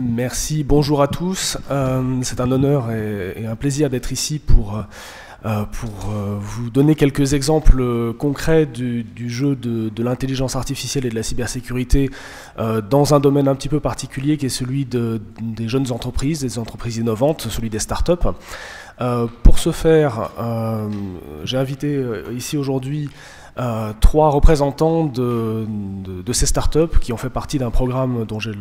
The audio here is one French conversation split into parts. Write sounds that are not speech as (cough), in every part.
Merci, bonjour à tous. Euh, c'est un honneur et, un plaisir d'être ici pour, euh, pour euh, vous donner quelques exemples concrets du, jeu de, l'intelligence artificielle et de la cybersécurité dans un domaine un petit peu particulier qui est celui des jeunes entreprises, des entreprises innovantes, celui des startups. pour ce faire, j'ai invité ici aujourd'hui euh, trois représentants de, ces startups qui ont fait partie d'un programme dont j'ai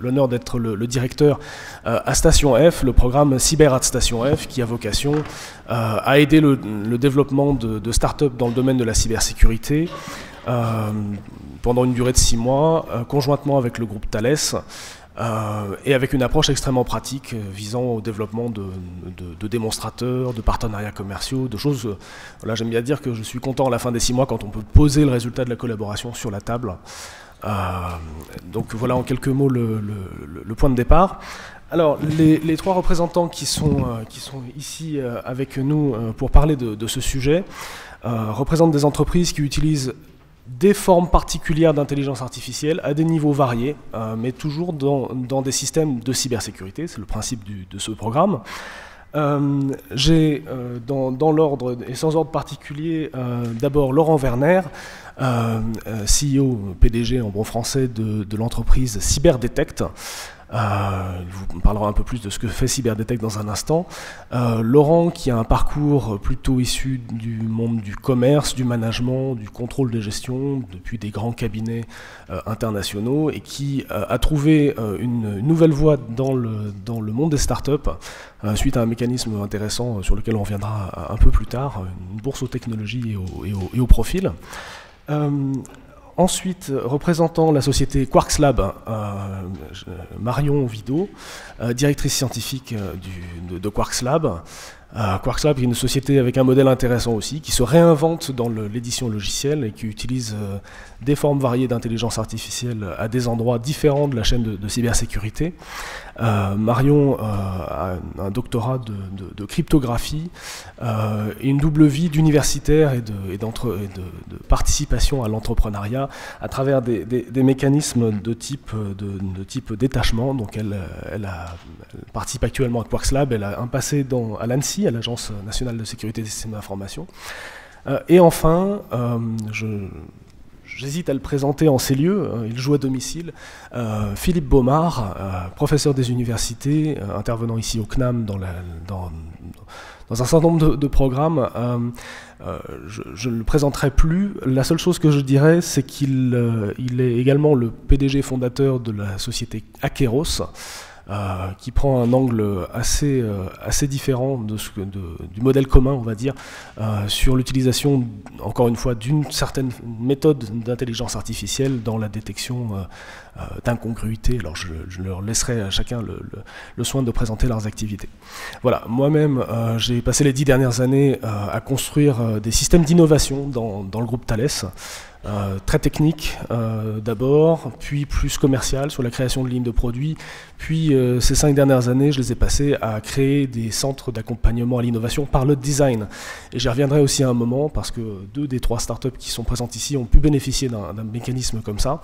l'honneur d'être le, directeur euh, à Station F, le programme Cyber Station F, qui a vocation euh, à aider le, développement de, startups dans le domaine de la cybersécurité. pendant une durée de six mois, conjointement avec le groupe Thales, euh, et avec une approche extrêmement pratique euh, visant au développement de, démonstrateurs, de partenariats commerciaux, de choses. Euh, là, j'aime bien dire que je suis content à la fin des six mois quand on peut poser le résultat de la collaboration sur la table. donc voilà en quelques mots le, point de départ. Alors, les, trois représentants qui sont, qui sont ici avec nous pour parler de, ce sujet représentent des entreprises qui utilisent des formes particulières d'intelligence artificielle à des niveaux variés, euh, mais toujours dans, des systèmes de cybersécurité, c'est le principe de ce programme. Euh, j'ai euh, dans, l'ordre et sans ordre particulier d'abord Laurent Werner, CEO, PDG en bon français de, de l'entreprise Cyberdetect. Euh, vous parlera un peu plus de ce que fait Cyberdetect dans un instant. Euh, Laurent, qui a un parcours plutôt issu du monde du commerce, du management, du contrôle de gestion, depuis des grands cabinets euh, internationaux, et qui a trouvé une, nouvelle voie dans le, monde des startups, suite à un mécanisme intéressant sur lequel on reviendra un peu plus tard, une bourse aux technologies et au, et profil. Ensuite, représentant la société Quarks Lab, euh, Marion Vido, euh, directrice scientifique euh, de, de, Quarks Lab, euh, Quarkslab est une société avec un modèle intéressant aussi, qui se réinvente dans l'édition logicielle et qui utilise euh, des formes variées d'intelligence artificielle à des endroits différents de la chaîne de, cybersécurité. Euh, Marion a un doctorat de, cryptographie et une double vie d'universitaire et, de, participation à l'entrepreneuriat à travers des, mécanismes de type, détachement. Donc elle, participe actuellement à Quarkslab, elle a un passé à l'ANSI, à l'Agence nationale de sécurité des systèmes d'information. Euh, et enfin, euh, J'hésite à le présenter en ces lieux, euh, il joue à domicile. Philippe Baumard, professeur des universités, intervenant ici au CNAM dans, un certain nombre de, programmes. je ne le présenterai plus. La seule chose que je dirais, c'est qu'il il est également le PDG fondateur de la société Akeros. Euh, qui prend un angle assez, euh, assez différent du modèle commun, on va dire, euh, sur l'utilisation, encore une fois, d'une certaine méthode d'intelligence artificielle dans la détection d'incongruités. Alors je, leur laisserai à chacun le, le, soin de présenter leurs activités. Voilà, moi-même, j'ai passé les dix dernières années à construire des systèmes d'innovation dans, dans, le groupe Thales. Euh, très technique euh, d'abord, puis plus commercial sur la création de lignes de produits. Puis euh, ces cinq dernières années, je les ai passées à créer des centres d'accompagnement à l'innovation par le design. Et j'y reviendrai aussi à un moment parce que deux des trois startups qui sont présentes ici ont pu bénéficier d'un mécanisme comme ça.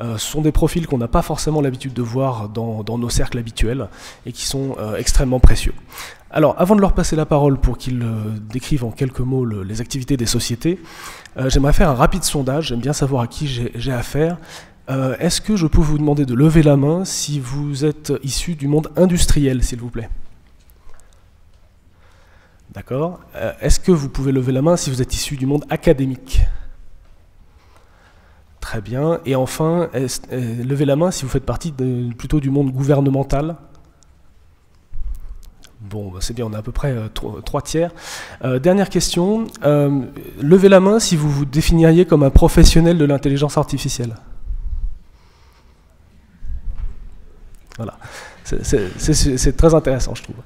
Ce sont des profils qu'on n'a pas forcément l'habitude de voir dans, nos cercles habituels et qui sont extrêmement précieux. Alors, avant de leur passer la parole pour qu'ils décrivent en quelques mots les activités des sociétés, euh, j'aimerais faire un rapide sondage, j'aime bien savoir à qui j'ai affaire. Euh, est-ce que je peux vous demander de lever la main si vous êtes issu du monde industriel, s'il vous plaît? D'accord euh, Est-ce que vous pouvez lever la main si vous êtes issu du monde académique? Très bien. Et enfin, levez la main si vous faites partie plutôt du monde gouvernemental Bon, bah, c'est bien, on a à peu près euh, trois tiers. Euh, dernière question. Euh, levez la main si vous vous définiriez comme un professionnel de l'intelligence artificielle. Voilà. C'est très intéressant, je trouve.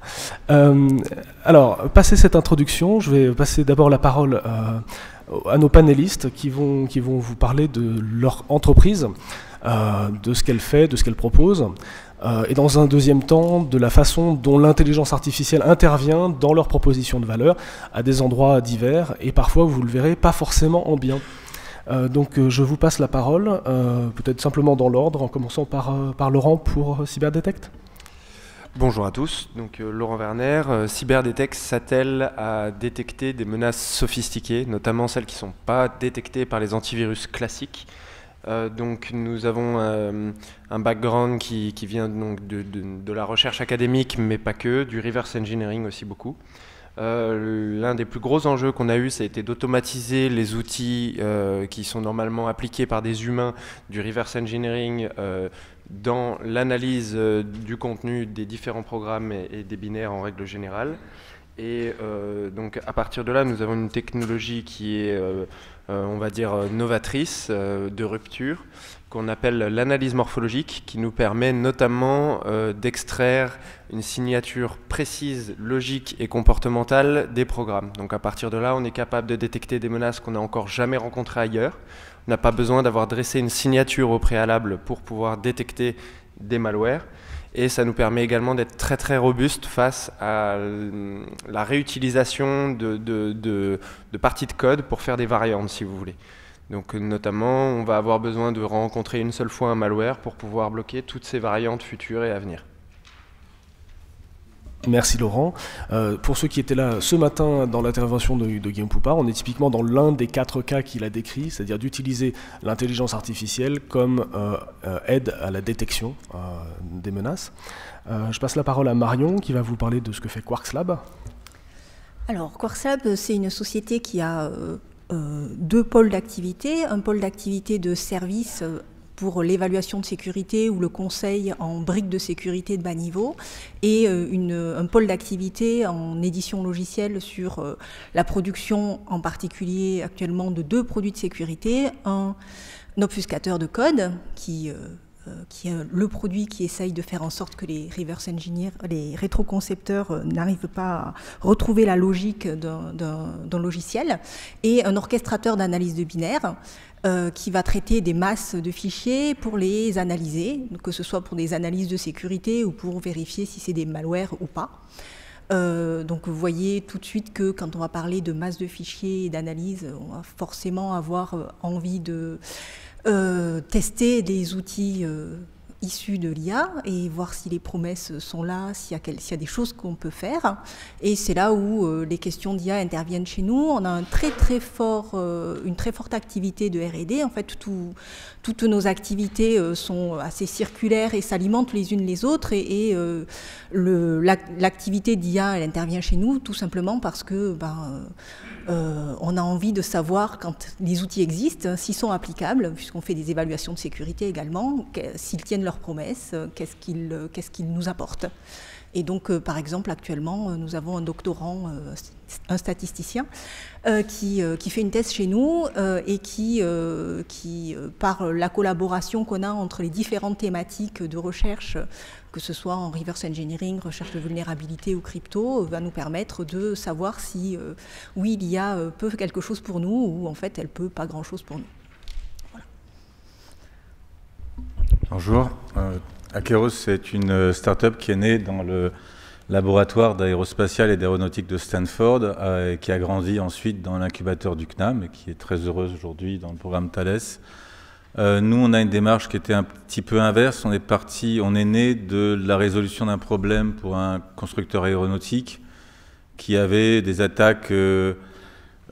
alors, passé cette introduction, je vais passer d'abord la parole à nos panélistes qui vont, qui vont vous parler de leur entreprise, de ce qu'elle fait, de ce qu'elle propose. Euh, et dans un deuxième temps, de la façon dont l'intelligence artificielle intervient dans leurs propositions de valeur à des endroits divers, et parfois, vous le verrez, pas forcément en bien. donc je vous passe la parole, peut-être simplement dans l'ordre, en commençant par, par Laurent pour Cyberdetect. Bonjour à tous, donc Laurent Werner. Cyberdetect s'attelle à détecter des menaces sophistiquées, notamment celles qui ne sont pas détectées par les antivirus classiques. donc nous avons un background qui, vient donc de, de, la recherche académique, mais pas que, du reverse engineering aussi beaucoup. Euh, l'un des plus gros enjeux qu'on a eu, ça a été d'automatiser les outils euh, qui sont normalement appliqués par des humains du reverse engineering euh, dans l'analyse du contenu des différents programmes et, des binaires en règle générale. Et donc à partir de là, nous avons une technologie qui est, on va dire, novatrice, de rupture, qu'on appelle l'analyse morphologique, qui nous permet notamment euh, d'extraire une signature précise, logique et comportementale des programmes. Donc à partir de là, on est capable de détecter des menaces qu'on n'a encore jamais rencontrées ailleurs. N'a pas besoin d'avoir dressé une signature au préalable pour pouvoir détecter des malwares. Et ça nous permet également d'être très très robuste face à la réutilisation de, de parties de code pour faire des variantes, si vous voulez. Donc notamment, on va avoir besoin de rencontrer une seule fois un malware pour pouvoir bloquer toutes ces variantes futures et à venir. Merci Laurent. Euh, pour ceux qui étaient là ce matin dans l'intervention de, Guillaume Poupard, on est typiquement dans l'un des quatre cas qu'il a décrit, c'est-à-dire d'utiliser l'intelligence artificielle comme euh, euh, aide à la détection des menaces. je passe la parole à Marion qui va vous parler de ce que fait Quarks Lab. Alors Quarks Lab, c'est une société qui a deux pôles d'activité, un pôle d'activité de service euh, pour l'évaluation de sécurité ou le conseil en briques de sécurité de bas niveau et euh, un pôle d'activité en édition logicielle sur la production en particulier actuellement de deux produits de sécurité, un, obfuscateur de code qui euh, qui est le produit qui essaye de faire en sorte que les reverse engineers, les rétroconcepteurs euh, n'arrivent pas à retrouver la logique d'un logiciel, et un orchestrateur d'analyse de binaire euh, qui va traiter des masses de fichiers pour les analyser, que ce soit pour des analyses de sécurité ou pour vérifier si c'est des malwares ou pas. donc vous voyez tout de suite que quand on va parler de masse de fichiers et d'analyse, on va forcément avoir envie de euh, tester des outils euh, issus de l'IA et voir si les promesses sont là, s'il y, a des choses qu'on peut faire. Et c'est là où euh, les questions d'IA interviennent chez nous. On a fort, une très forte activité de R&D. En fait, tout, toutes nos activités sont assez circulaires et s'alimentent les unes les autres. Et, l'activité d'IA, elle intervient chez nous tout simplement parce que ben, euh, on a envie de savoir quand les outils existent, s'ils sont applicables, puisqu'on fait des évaluations de sécurité également, s'ils tiennent promesses, qu'est-ce qu'ils nous apportent. Et donc, euh, par exemple, actuellement, euh, nous avons un doctorant, un statisticien, qui, fait une thèse chez nous et qui, par la collaboration qu'on a entre les différentes thématiques de recherche que ce soit en reverse engineering, recherche de vulnérabilité ou crypto, euh, va nous permettre de savoir si, euh, oui, l'IA euh, peut quelque chose pour nous ou en fait elle peut pas grand-chose pour nous. Bonjour. Akeros, c'est une start-up qui est née dans le laboratoire d'aérospatial et d'aéronautique de Stanford, et qui a grandi ensuite dans l'incubateur du CNAM et qui est très heureuse aujourd'hui dans le programme Thales. Euh, nous, on a une démarche qui était un petit peu inverse. On est parti, on est né de la résolution d'un problème pour un constructeur aéronautique qui avait des attaques euh,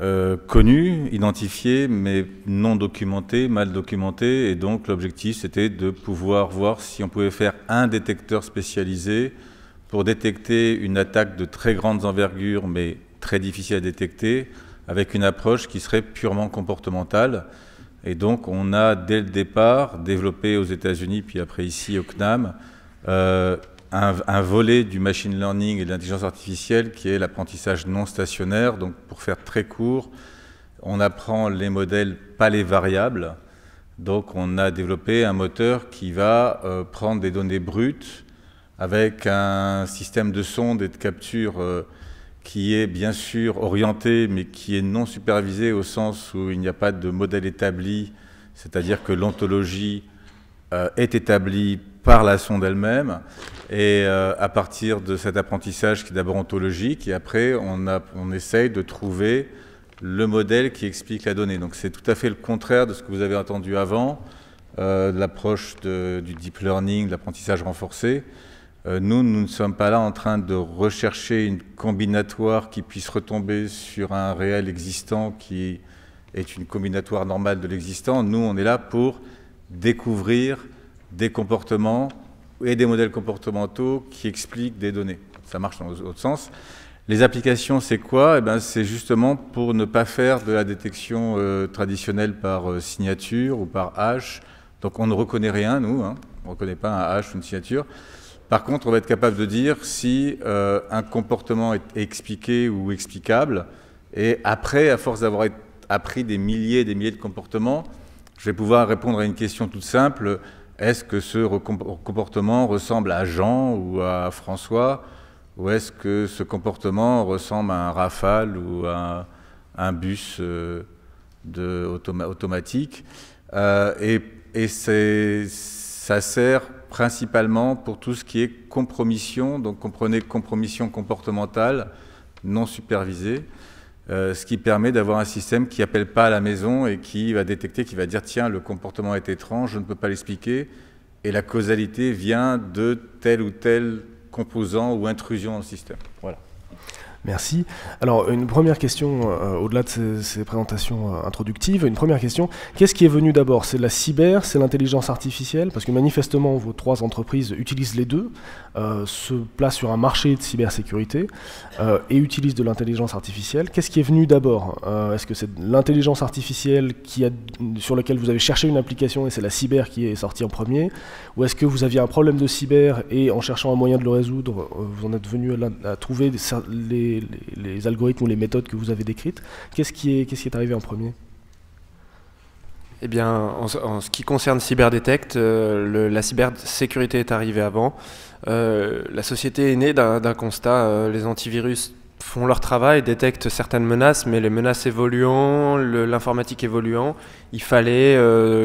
euh, connues, identifiées, mais non documentées, mal documentées. Et donc, l'objectif, c'était de pouvoir voir si on pouvait faire un détecteur spécialisé pour détecter une attaque de très grande envergure, mais très difficile à détecter, avec une approche qui serait purement comportementale et donc, on a dès le départ développé aux États-Unis, puis après ici au CNAM, euh, un, volet du machine learning et de l'intelligence artificielle qui est l'apprentissage non stationnaire. Donc, pour faire très court, on apprend les modèles, pas les variables. Donc, on a développé un moteur qui va euh, prendre des données brutes avec un système de sonde et de capture. Euh, qui est bien sûr orienté, mais qui est non supervisé au sens où il n'y a pas de modèle établi, c'est-à-dire que l'ontologie euh, est établie par la sonde elle-même, et euh, à partir de cet apprentissage qui est d'abord ontologique, et après on, a, essaye de trouver le modèle qui explique la donnée. Donc c'est tout à fait le contraire de ce que vous avez entendu avant, euh, l'approche du deep learning, de l'apprentissage renforcé. Euh, nous, nous ne sommes pas là en train de rechercher une combinatoire qui puisse retomber sur un réel existant qui est une combinatoire normale de l'existant. Nous, on est là pour découvrir des comportements et des modèles comportementaux qui expliquent des données. Ça marche dans l'autre sens. Les applications, c'est quoi? Eh ben, C'est justement pour ne pas faire de la détection euh, traditionnelle par euh, signature ou par hash. Donc on ne reconnaît rien, nous, hein. on ne reconnaît pas un hash ou une signature. Par contre, on va être capable de dire si euh, un comportement est expliqué ou explicable. Et après, à force d'avoir appris des milliers et des milliers de comportements, je vais pouvoir répondre à une question toute simple. Est-ce que ce comportement ressemble à Jean ou à François ou est-ce que ce comportement ressemble à un rafale ou à un, bus euh, automatique euh, Et, et ça sert principalement pour tout ce qui est compromission, donc comprenez compromission comportementale non supervisée, euh, ce qui permet d'avoir un système qui n'appelle pas à la maison et qui va détecter, qui va dire tiens, le comportement est étrange, je ne peux pas l'expliquer, et la causalité vient de tel ou tel composants ou intrusion dans le système. Voilà. Merci. Alors, une première question, euh, au-delà de ces, présentations euh, introductives, une première question. Qu'est-ce qui est venu d'abord? C'est la cyber, c'est l'intelligence artificielle? Parce que manifestement, vos trois entreprises utilisent les deux, euh, se placent sur un marché de cybersécurité et utilisent de l'intelligence artificielle. Qu'est-ce qui est venu d'abord? Est-ce que c'est l'intelligence artificielle qui a, sur laquelle vous avez cherché une application et c'est la cyber qui est sortie en premier? Ou est-ce que vous aviez un problème de cyber et en cherchant un moyen de le résoudre, vous en êtes venu à, à trouver les les, algorithmes ou les méthodes que vous avez décrites. Qu'est-ce qui est, arrivé en premier? Eh bien, en, ce qui concerne Cyberdetect, euh, la cybersécurité est arrivée avant. Euh, la société est née d'un constat. Euh, les antivirus font leur travail, détectent certaines menaces, mais les menaces évoluant, l'informatique évoluant, il fallait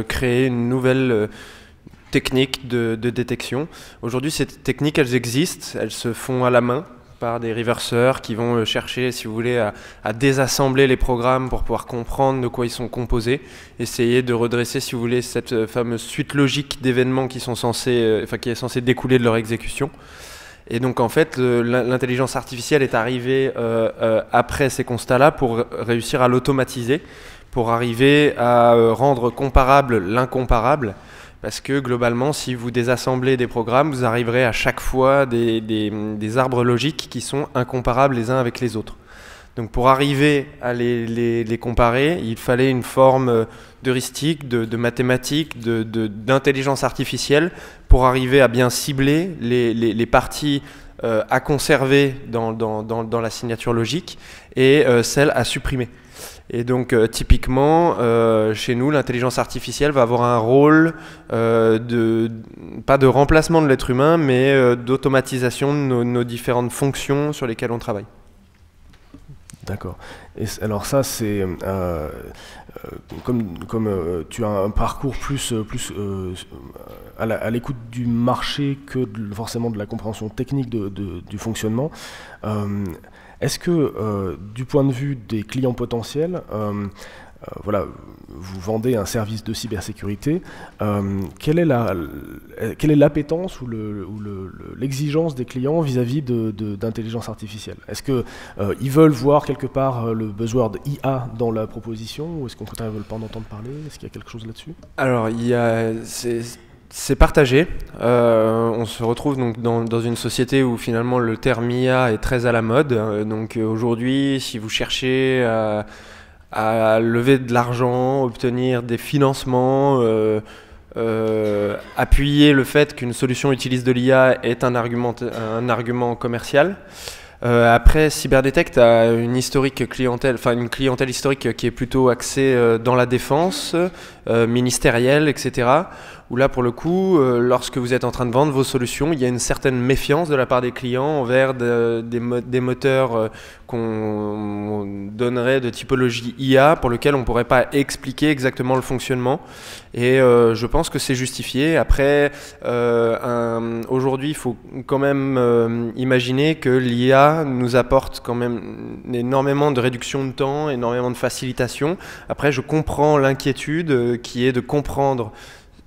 créer une nouvelle technique de, de détection. Aujourd'hui, ces techniques, elles existent, elles se font à la main par des reverseurs qui vont euh, chercher, si vous voulez, à, désassembler les programmes pour pouvoir comprendre de quoi ils sont composés, essayer de redresser, si vous voulez, cette euh, fameuse suite logique d'événements qui sont censés, euh, enfin qui est censée découler de leur exécution. Et donc en fait, l'intelligence artificielle est arrivée après ces constats-là pour réussir à l'automatiser, pour arriver à rendre comparable l'incomparable parce que globalement, si vous désassemblez des programmes, vous arriverez à chaque fois des, des, arbres logiques qui sont incomparables les uns avec les autres. Donc pour arriver à les, comparer, il fallait une forme d'heuristique, de, de mathématiques, d'intelligence artificielle pour arriver à bien cibler les, parties euh, à conserver dans, la signature logique et euh, celles à supprimer. Et donc euh, typiquement, euh, chez nous, l'intelligence artificielle va avoir un rôle euh, de pas de remplacement de l'être humain, mais d'automatisation de nos, différentes fonctions sur lesquelles on travaille. D'accord. Et alors ça, c'est comme, comme tu as un parcours plus, plus à l'écoute du marché que forcément de la compréhension technique du fonctionnement. Est-ce que, euh, du point de vue des clients potentiels, euh, euh, voilà, vous vendez un service de cybersécurité, quelle est la, l'appétence ou, l'exigence des clients vis-à-vis d'intelligence artificielle? Est-ce qu'ils veulent voir quelque part le buzzword IA dans la proposition ou est-ce qu'on ne veulent pas en entendre parler? Est-ce qu'il y a quelque chose là-dessus? Alors, il y a, c'est partagé. Euh, on se retrouve donc dans, dans, une société où finalement le terme IA est très à la mode. Euh, donc euh, aujourd'hui, si vous cherchez à, lever de l'argent, obtenir des financements, appuyer le fait qu'une solution utilise de l'IA est un argument, un argument commercial. Après, Cyberdetect a une historique clientèle, enfin une clientèle historique qui est plutôt axée dans la défense, ministérielle, etc où là, pour le coup, euh, lorsque vous êtes en train de vendre vos solutions, il y a une certaine méfiance de la part des clients envers des, moteurs euh, qu'on donnerait de typologie IA pour lequel on ne pourrait pas expliquer exactement le fonctionnement. Et euh, je pense que c'est justifié. Après, aujourd'hui, il faut quand même imaginer que l'IA nous apporte quand même énormément de réduction de temps, énormément de facilitation. Après, je comprends l'inquiétude qui est de comprendre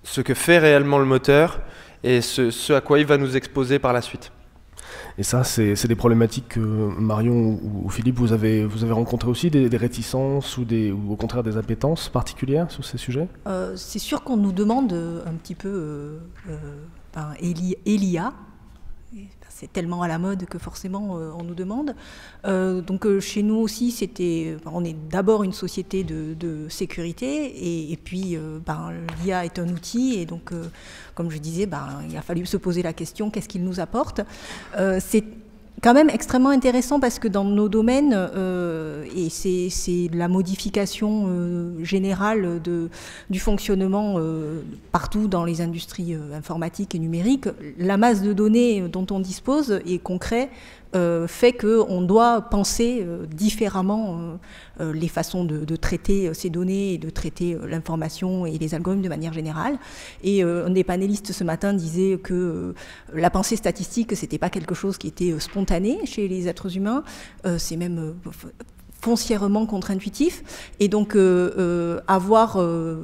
ce que fait réellement le moteur et ce, à quoi il va nous exposer par la suite. Et ça, c'est des problématiques que Marion ou, Philippe, vous avez, vous avez rencontré aussi, des, réticences ou, des, ou au contraire des appétences particulières sur ces sujets? Euh, C'est sûr qu'on nous demande un petit peu euh, euh ben, Elia, c'est tellement à la mode que forcément euh, on nous demande. Euh, donc euh, chez nous aussi, c'était, on est d'abord une société de, sécurité et, puis ben, l'IA est un outil et donc comme je disais, ben, il a fallu se poser la question qu'est-ce qu'il nous apporte? Quand même extrêmement intéressant parce que dans nos domaines, euh, et c'est la modification euh, générale de, du fonctionnement euh, partout dans les industries informatiques et numériques, la masse de données dont on dispose est concret euh, fait qu'on doit penser différemment les façons de, traiter ces données et de traiter l'information et les algorithmes de manière générale. Et un des panélistes ce matin disait que la pensée statistique, c'était pas quelque chose qui était spontané chez les êtres humains, c'est même foncièrement contre-intuitif. Et donc, euh, euh, avoir. Euh,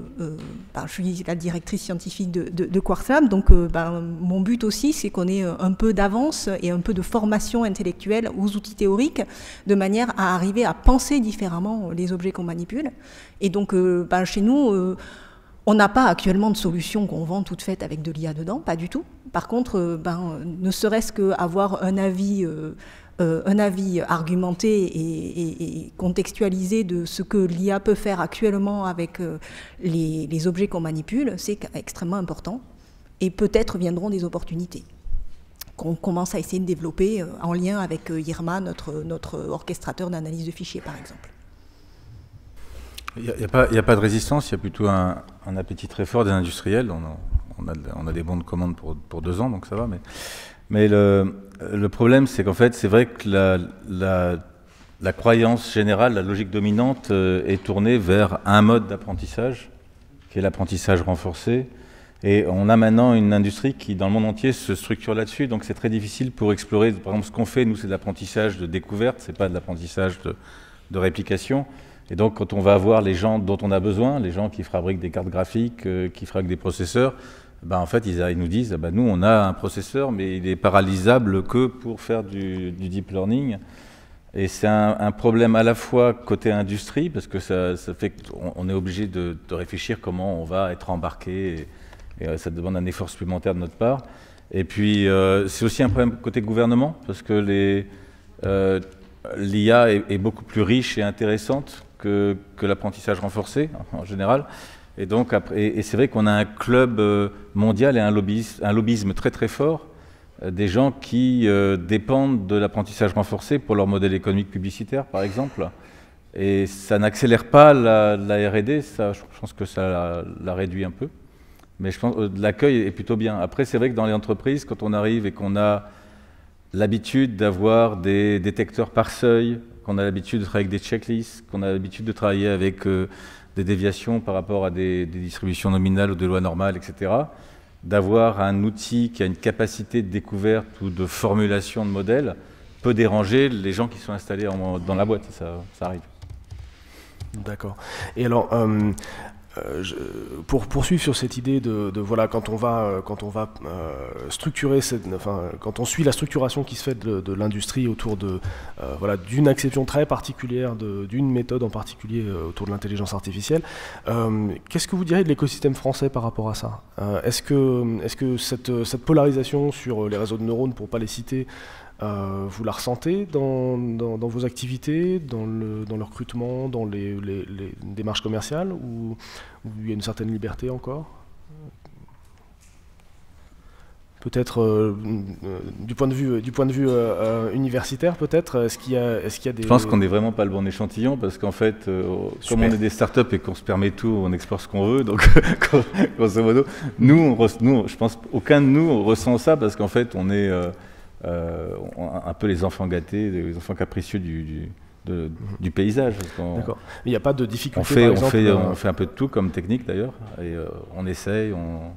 ben, je suis la directrice scientifique de, de, de donc ben, mon but aussi, c'est qu'on ait un peu d'avance et un peu de formation intellectuelle aux outils théoriques, de manière à arriver à penser différemment les objets qu'on manipule. Et donc, ben, chez nous, on n'a pas actuellement de solution qu'on vend toute faite avec de l'IA dedans, pas du tout. Par contre, ben, ne serait-ce qu'avoir un avis euh, un avis argumenté et, contextualisé de ce que l'IA peut faire actuellement avec euh, les, objets qu'on manipule, c'est extrêmement important. Et peut-être viendront des opportunités qu'on commence à essayer de développer euh, en lien avec IRMA, notre, orchestrateur d'analyse de fichiers, par exemple. Il n'y a, pas de résistance, il y a plutôt un, appétit très fort des industriels. On a, des bons de commande pour, deux ans, donc ça va. Mais le, problème, c'est qu'en fait, c'est vrai que la, croyance générale, la logique dominante euh, est tournée vers un mode d'apprentissage, qui est l'apprentissage renforcé. Et on a maintenant une industrie qui, dans le monde entier, se structure là-dessus. Donc c'est très difficile pour explorer. Par exemple, ce qu'on fait, nous, c'est de l'apprentissage de découverte, c'est pas de l'apprentissage de, de, réplication. Et donc, quand on va avoir les gens dont on a besoin, les gens qui fabriquent des cartes graphiques, euh, qui fabriquent des processeurs, ben, en fait, ils, nous disent, ben, nous, on a un processeur, mais il est paralysable que pour faire du, deep learning. Et c'est un, problème à la fois côté industrie, parce que ça, fait qu'on est obligé de, réfléchir comment on va être embarqué, et, euh, ça demande un effort supplémentaire de notre part. Et puis, euh, c'est aussi un problème côté gouvernement, parce que euh, l'IA est, est, beaucoup plus riche et intéressante que, que l'apprentissage renforcé, en général. Et donc, c'est vrai qu'on a un club euh, mondial et un lobbyisme, très très fort euh, des gens qui euh, dépendent de l'apprentissage renforcé pour leur modèle économique publicitaire, par exemple. Et ça n'accélère pas la, R&D, ça, je pense que ça la, réduit un peu. Mais je pense que l'accueil est plutôt bien. Après, c'est vrai que dans les entreprises, quand on arrive et qu'on a l'habitude d'avoir des détecteurs par seuil, qu'on a l'habitude de travailler avec des checklists, qu'on a l'habitude de travailler avec des déviations par rapport à des, distributions nominales ou des lois normales, etc., d'avoir un outil qui a une capacité de découverte ou de formulation de modèles peut déranger les gens qui sont installés dans la boîte, ça, arrive. D'accord. Et alors, euh, euh, pour poursuivre sur cette idée de, voilà quand on va euh, quand on va euh, structurer cette, quand on suit la structuration qui se fait de, l'industrie autour de voilà d'une acception très particulière d'une méthode en particulier autour de l'intelligence artificielle qu'est-ce que vous diriez de l'écosystème français par rapport à ça? Est-ce que est-ce que cette, cette polarisation sur les réseaux de neurones pour pas les citer euh, vous la ressentez dans, vos activités, dans le, recrutement, dans les, démarches commerciales, ou, il y a une certaine liberté encore? Peut-être euh, euh, du point de vue, du point de vue euh, universitaire, peut-être Est-ce qu'il y, a, est qu'il y a des... Je pense qu'on n'est vraiment pas le bon échantillon parce qu'en fait, comme on est des startups et qu'on se permet tout, on explore ce qu'on veut. Donc, (laughs) grosso modo, nous, nous, je pense aucun de nous ressent ça parce qu'en fait, on est un peu les enfants gâtés, les enfants capricieux du, du, paysage. D'accord. Il n'y a pas de difficulté. On fait, on, fait, on fait un peu de tout comme technique d'ailleurs, et on essaye, on,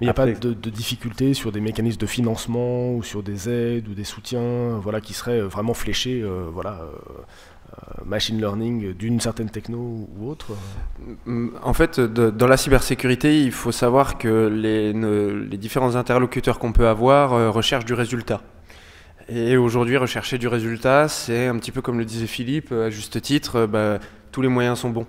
il n'y a pas de, de difficulté sur des mécanismes de financement ou sur des aides ou des soutiens voilà, qui seraient euh, vraiment fléchés euh, voilà, euh, machine learning d'une certaine techno ou autre En fait, dans la cybersécurité, il faut savoir que les, les différents interlocuteurs qu'on peut avoir recherchent du résultat. Et aujourd'hui, rechercher du résultat, c'est un petit peu comme le disait Philippe, à juste titre, bah, tous les moyens sont bons.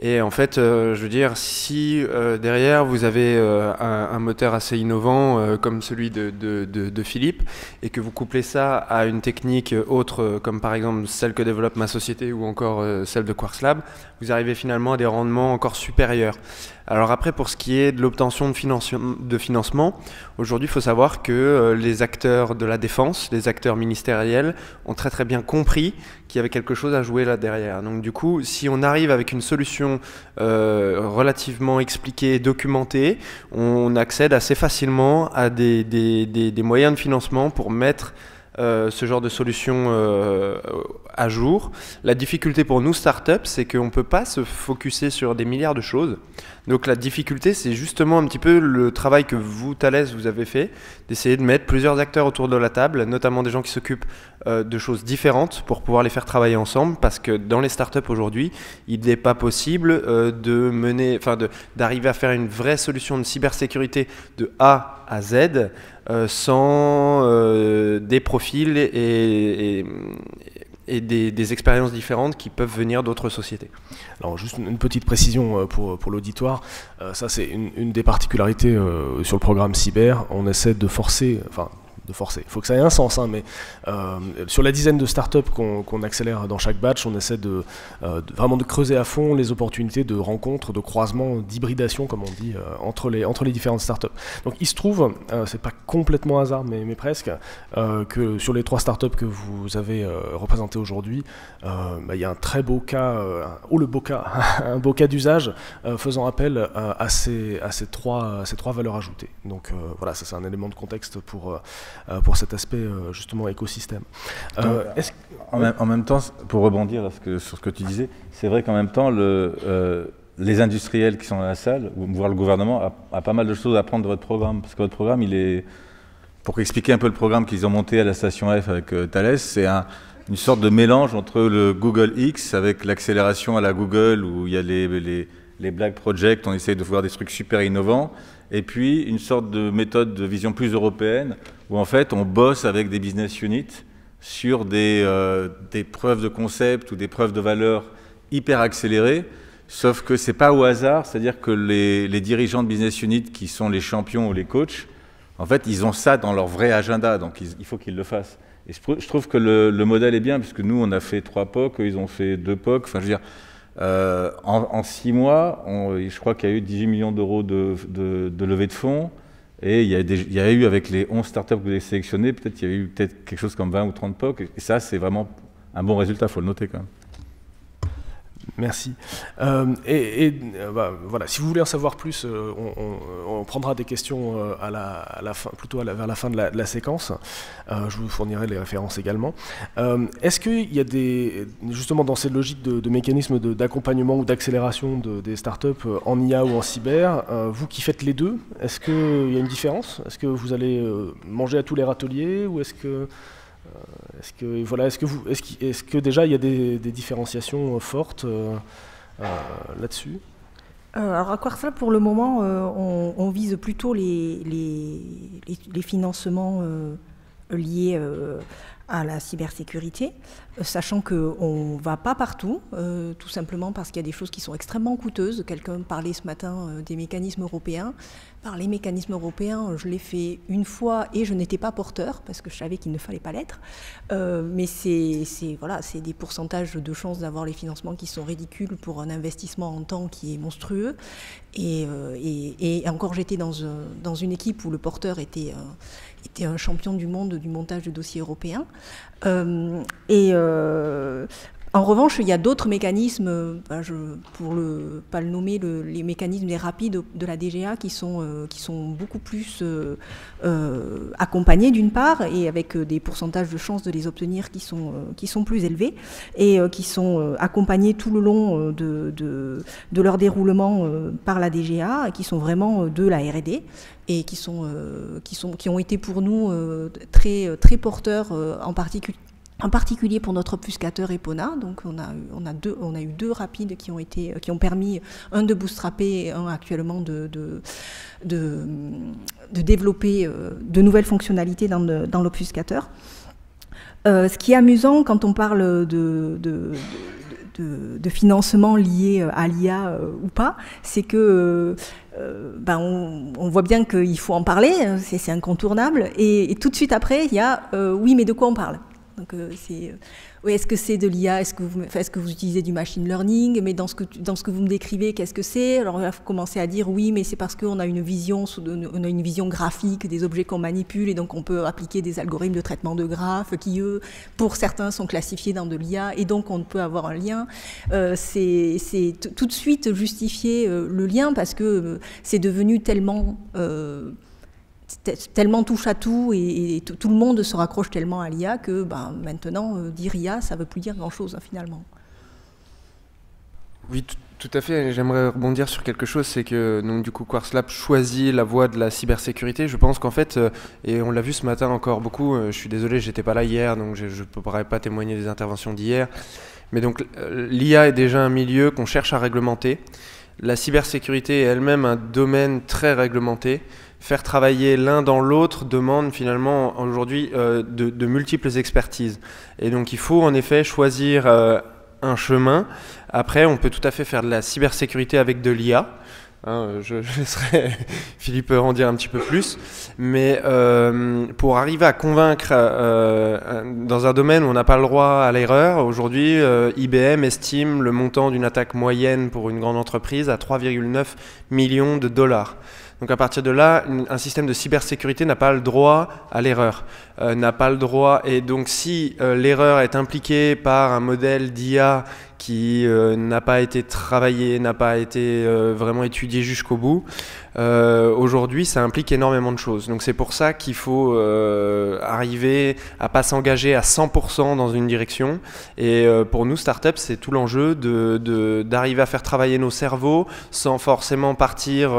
Et en fait, euh, je veux dire, si euh, derrière vous avez euh, un, moteur assez innovant comme celui de, de, de, Philippe et que vous couplez ça à une technique autre comme par exemple celle que développe ma société ou encore celle de Quarks Lab, vous arrivez finalement à des rendements encore supérieurs. Alors après, pour ce qui est de l'obtention de, financement, aujourd'hui, il faut savoir que euh, les acteurs de la défense, les acteurs ministériels, ont très très bien compris qu'il y avait quelque chose à jouer là derrière. Donc du coup, si on arrive avec une solution euh, relativement expliquée, documentée, on accède assez facilement à des, moyens de financement pour mettre euh, ce genre de solution à jour. La difficulté pour nous, startups, c'est qu'on ne peut pas se focuser sur des milliards de choses. Donc la difficulté, c'est justement un petit peu le travail que vous, Thalès, vous avez fait, d'essayer de mettre plusieurs acteurs autour de la table, notamment des gens qui s'occupent euh, de choses différentes pour pouvoir les faire travailler ensemble, parce que dans les startups aujourd'hui, il n'est pas possible de mener, enfin d'arriver à faire une vraie solution de cybersécurité de A à Z euh, sans euh, des profils et, des, expériences différentes qui peuvent venir d'autres sociétés. Alors juste une petite précision euh, pour, pour l'auditoire, ça c'est une, des particularités sur le programme cyber, on essaie de forcer, de forcer. Il faut que ça ait un sens, hein, mais euh, sur la dizaine de startups qu'on accélère dans chaque batch, on essaie de, euh, vraiment de creuser à fond les opportunités de rencontres, de croisements, d'hybridation, comme on dit, euh, entre, les, entre les différentes startups. Donc il se trouve, c'est pas complètement hasard, mais, presque, que sur les trois startups que vous avez représentées aujourd'hui, bah, il y a un très beau cas, ou le beau cas, (laughs) un beau cas d'usage faisant appel à, ces, à ces, trois, ces trois valeurs ajoutées. Donc voilà, ça c'est un élément de contexte pour pour cet aspect euh, justement écosystème. Euh, en, même, temps, pour rebondir sur ce que tu disais, c'est vrai qu'en même temps, le, les industriels qui sont dans la salle, voire le gouvernement, a, pas mal de choses à apprendre de votre programme. Parce que votre programme, il est. Pour expliquer un peu le programme qu'ils ont monté à la station F avec Thales, c'est une sorte de mélange entre le Google X avec l'accélération à la Google où il y a les, les, les Black Projects, on essaie de voir des trucs super innovants, et puis une sorte de méthode de vision plus européenne où en fait on bosse avec des business units sur des, euh, des preuves de concept ou des preuves de valeur hyper accélérées, sauf que c'est pas au hasard, c'est-à-dire que les, dirigeants de business unit qui sont les champions ou les coachs, en fait ils ont ça dans leur vrai agenda, donc il faut qu'ils le fassent. Et je trouve que le, le, modèle est bien, puisque nous on a fait trois POC, ils ont fait deux POC, enfin je veux dire, euh, en, six mois, je crois qu'il y a eu 18 millions d'euros de, de, de levée de fonds. Et il y, a eu, avec les 11 startups que vous avez sélectionnées, peut-être qu'il y a eu peut-être quelque chose comme 20 ou 30 POC. Et ça, c'est vraiment un bon résultat, il faut le noter quand même. Merci. Euh, et, euh, bah, voilà, si vous voulez en savoir plus, euh, on, prendra des questions à la, fin, plutôt vers la fin de la, séquence. je vous fournirai les références également. Est-ce qu'il y a des, justement dans cette logique de, mécanismes d'accompagnement ou d'accélération de, des startups en IA ou en cyber, vous qui faites les deux, est-ce qu'il y a une différence? Est-ce que vous allez manger à tous les râteliers ou est-ce que est-ce que, voilà, est-ce que, vous, est-ce, que déjà il y a des, différenciations euh, fortes euh, là-dessus? Alors à Quartz pour le moment, on, vise plutôt les, les financements liées à la cybersécurité, euh, sachant qu'on ne va pas partout, euh, tout simplement parce qu'il y a des choses qui sont extrêmement coûteuses. Quelqu'un parlait ce matin euh, des mécanismes européens. Par les mécanismes européens, je l'ai fait une fois et je n'étais pas porteur, parce que je savais qu'il ne fallait pas l'être. mais c'est voilà, des pourcentages de chances d'avoir les financements qui sont ridicules pour un investissement en temps qui est monstrueux. Et, encore, j'étais dans, une équipe où le porteur était était un champion du monde du montage de dossiers européens. Euh, euh, en revanche, il y a d'autres mécanismes, ben, je, pour ne pas le nommer, les mécanismes des rapides de la DGA qui sont, euh, qui sont beaucoup plus accompagnés d'une part et avec des pourcentages de chances de les obtenir qui sont, plus élevés et qui sont accompagnés tout le long de, leur déroulement par la DGA, qui sont vraiment de la RD et qui, euh, ont été pour nous euh, très, très porteurs, euh, en, particulier en particulier pour notre obfuscateur Epona. Donc on a, eu deux rapides qui ont, été, qui ont permis, un de bootstrapper et un actuellement de, développer de nouvelles fonctionnalités dans, l'obfuscateur. ce qui est amusant quand on parle de, financement lié euh, à l'IA euh, ou pas, c'est que euh, ben on, voit bien qu'il faut en parler, hein, c'est incontournable, et, tout de suite après, il y a oui, mais de quoi on parle? Donc c'est oui, est-ce que c'est de l'IA Est-ce que, vous, utilisez du machine learning? Mais dans ce que, vous me décrivez, qu'est-ce que c'est? Alors, il faut commencer à dire oui, mais c'est parce qu'on a une vision, graphique des objets qu'on manipule, et donc on peut appliquer des algorithmes de traitement de graphes qui, eux, pour certains, sont classifiés dans de l'IA, et donc on peut avoir un lien. Euh, c'est tout de suite justifier euh, le lien parce que euh, c'est devenu tellement tellement touche à tout et, tout le monde se raccroche tellement à l'IA que ben, maintenant, euh, dire IA, ça ne veut plus dire grand-chose hein, finalement. Oui, tout, à fait. J'aimerais rebondir sur quelque chose, c'est que donc, du coup QuartzLab choisit la voie de la cybersécurité. Je pense qu'en fait, euh, et on l'a vu ce matin encore beaucoup, euh, je suis désolé, j'étais pas là hier, donc je ne pourrais pas témoigner des interventions d'hier. Mais donc l'IA est déjà un milieu qu'on cherche à réglementer. La cybersécurité est elle-même un domaine très réglementé faire travailler l'un dans l'autre demande finalement aujourd'hui euh, de, multiples expertises. Et donc il faut en effet choisir euh, un chemin. Après, on peut tout à fait faire de la cybersécurité avec de l'IA. Hein, je, laisserai (laughs) Philippe en dire un petit peu plus. Mais euh, pour arriver à convaincre dans un domaine où on n'a pas le droit à l'erreur, aujourd'hui, IBM estime le montant d'une attaque moyenne pour une grande entreprise à 3,9 millions de dollars. Donc à partir de là, un système de cybersécurité n'a pas le droit à l'erreur, euh, n'a pas le droit. Et donc si euh, l'erreur est impliquée par un modèle d'IA qui euh, n'a pas été travaillé, n'a pas été vraiment étudié jusqu'au bout, euh, aujourd'hui, ça implique énormément de choses. Donc c'est pour ça qu'il faut euh, arriver à pas s'engager à 100% dans une direction. Et euh, pour nous, startups, c'est tout l'enjeu d'arriver de, à faire travailler nos cerveaux sans forcément partir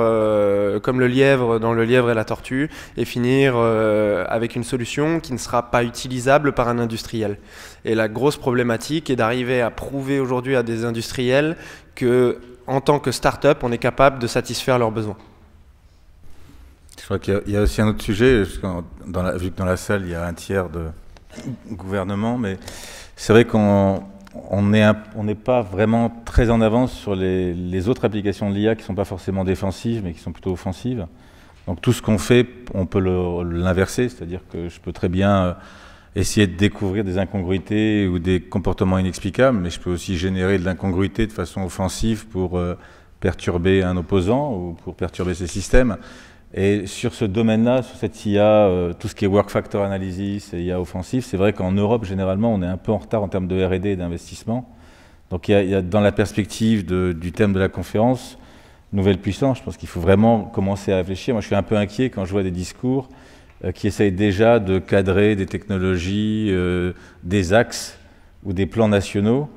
comme le lièvre dans le lièvre et la tortue et finir avec une solution qui ne sera pas utilisable par un industriel. Et la grosse problématique est d'arriver à prouver aujourd'hui à des industriels que en tant que start-up, on est capable de satisfaire leurs besoins. Je crois qu'il y, a aussi un autre sujet, vu que dans la salle, il y a un tiers de gouvernement, mais c'est vrai qu'on n'est pas vraiment très en avance sur les, autres applications de l'IA qui ne sont pas forcément défensives, mais qui sont plutôt offensives. Donc tout ce qu'on fait, on peut l'inverser, c'est-à-dire que je peux très bien euh, essayer de découvrir des incongruités ou des comportements inexplicables, mais je peux aussi générer de l'incongruité de façon offensive pour euh, perturber un opposant ou pour perturber ses systèmes. Et sur ce domaine-là, sur cette IA, euh, tout ce qui est work factor analysis et IA offensif, c'est vrai qu'en Europe, généralement, on est un peu en retard en termes de R&D et d'investissement. Donc dans la perspective du thème de la conférence, nouvelle puissance, je pense qu'il faut vraiment commencer à réfléchir. Moi, je suis un peu inquiet quand je vois des discours qui essayent déjà de cadrer des technologies, euh, des axes ou des plans nationaux,